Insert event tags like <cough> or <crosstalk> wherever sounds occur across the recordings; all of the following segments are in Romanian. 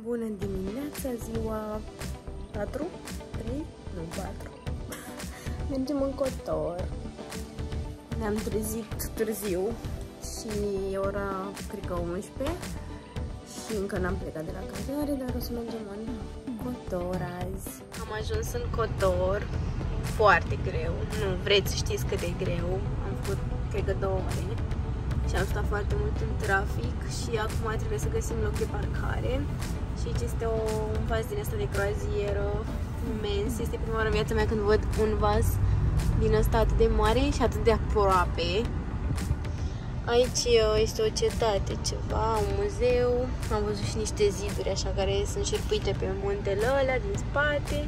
Bună dimineața, ziua 4? 3? Nu, 4. <laughs> Mergem în Cotor. Ne-am trezit târziu și e ora, cred că 11 și încă n-am plecat de la cazare, dar o să mergem în Cotor azi. Am ajuns în Cotor, foarte greu, nu vreți să știți cât de greu. Am făcut, cred că două ore și am stat foarte mult în trafic și acum trebuie să găsim loc de parcare și aici este o, un vas din asta de croazieră imens. Este prima oară în viața mea când văd un vas din ăsta atât de mare și atât de aproape. Aici uh, este o cetate, ceva, un muzeu. Am văzut și niște ziduri așa care sunt șerpuite pe muntele ăla din spate.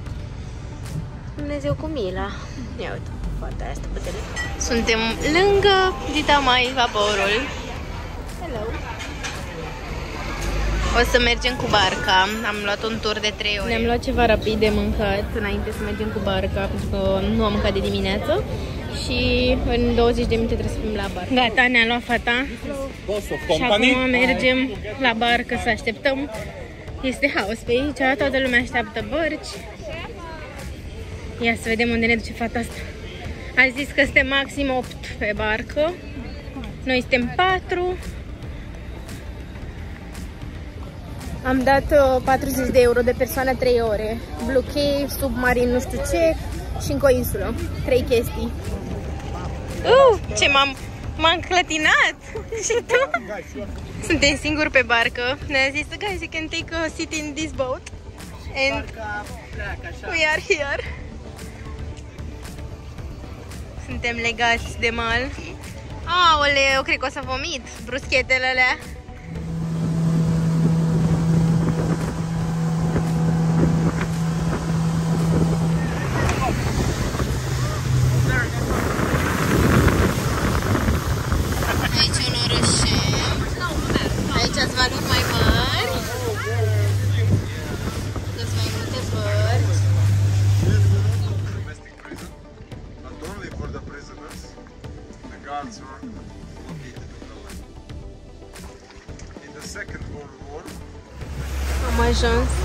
Dumnezeu cu mila. Ia uite, fata asta pe telefon. Suntem lângă Dita Mai, vaporul. Hello! O să mergem cu barca. Am luat un tur de 3 ore. Ne-am luat ceva rapid de mâncat înainte să mergem cu barca, pentru că nu am mâncat de dimineață. Și în 20 de minute trebuie să fim la barcă. Gata, ne-a luat fata. Și acum mergem la barcă să așteptăm. Este haos pe aici, toată lumea așteaptă bărci. Ia să vedem unde ne duce fata asta. A zis că suntem maxim 8 pe barcă. Noi suntem 4. Am dat uh, 40 de euro de persoană 3 ore. Blue Cave, submarin, nu știu ce și încă o insulă. 3 chestii. Uh, ce m-am m-am clătinat! <laughs> și tu? Suntem singuri pe barcă. Ne-a zis, guys, you can take a seat in this boat. And we are here. Suntem legați de mal. Aoleu, cred că o să vomit bruschetele alea. Am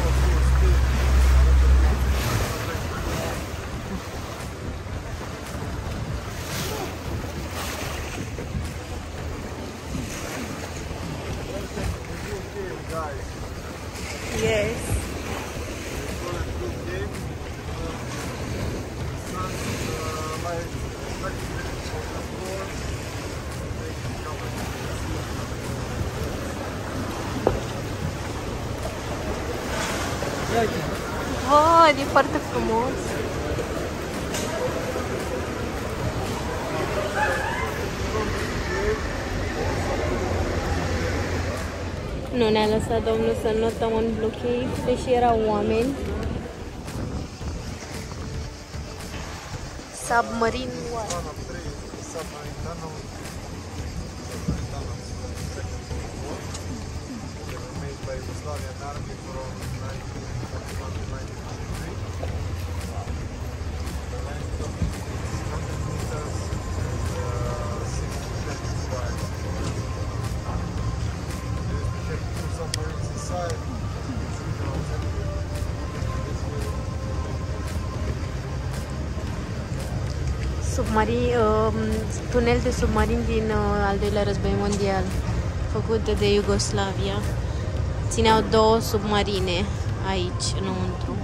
Văd, e foarte frumos. Nu ne-a lăsat domnul să notăm în Blue Cave, deși erau oameni. Submarine One. One of three submarine tunnels. Submarine made by Yugoslavian Army from 1941 to 1943. The length of it is 100 meters and uh, 60 cents wide. They have two submarines inside. Three doors anyway. This way. Submarin, uh, tunel de submarin din uh, al doilea război mondial, făcut de Iugoslavia. Țineau două submarine aici, înăuntru.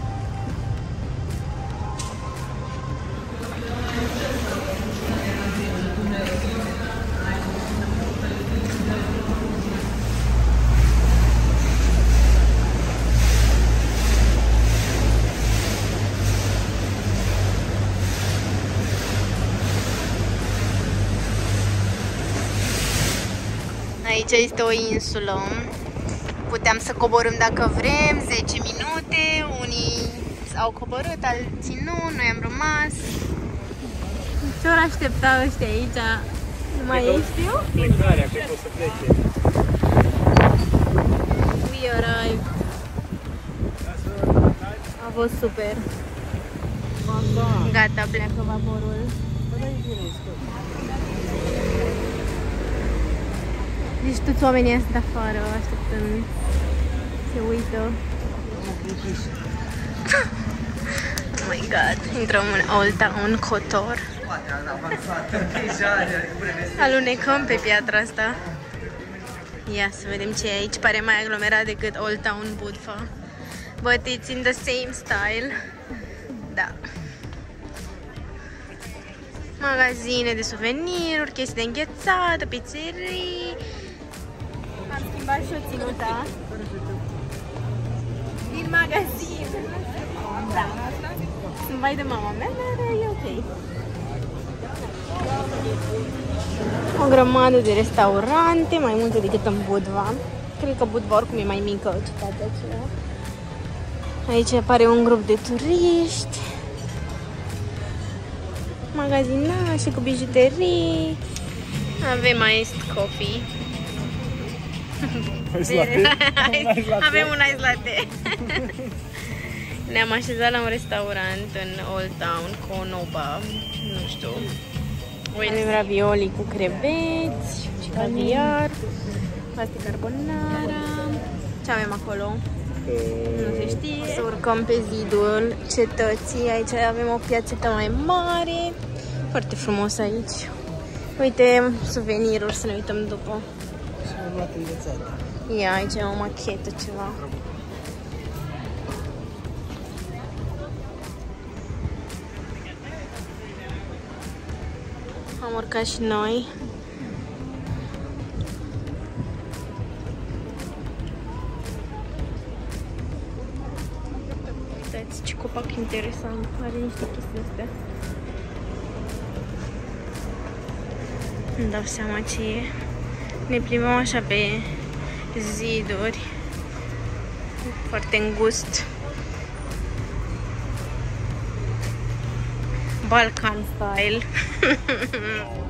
Aici este o insulă. Puteam să coborâm dacă vrem, 10 minute. Unii au coborât, alții nu, noi am rămas. Ce ori aștepta ăștia aici? Nu mai ei știu? Plecarea, cred că o să plece. We arrived. A fost super. Gata, pleacă vaporul. Deci toți oamenii sunt afară, așteptând Se uită. <laughs> Oh my god, intrăm în Old Town Cotor. Alunecăm pe piatra asta. Ia să vedem ce e aici. Pare mai aglomerat decât Old Town Budva. But it's in the same style. Da. Magazine de suveniruri, chestii de înghețată, pizzerii. Am schimbat și o ținuta. Din magazin. Da. Sunt vai de mama mea, dar e ok. O grămadă de restaurante, mai multe decât în Budva. Cred că Budva oricum e mai mică cetatea aceea. Aici apare un grup de turiști. Magazinașe cu bijuterii. Avem iced coffee. Avem un ice latte. Ne-am așezat la un restaurant în Old Town, Conoba, nu știu. Avem ravioli cu creveți și caviar, pasta carbonara. Ce avem acolo? Nu se știe. Să urcăm pe zidul cetății. Aici avem o piațetă mai mare. Foarte frumos aici. Uite, suveniruri, să ne uităm după. Ia, aici e o machetă, ceva. Am urcat și noi. Uitați ce copac interesant. Are niște chestii astea. Îmi dau seama ce e. Ne plimbăm așa pe ziduri. Foarte îngust. Balkan style. <laughs>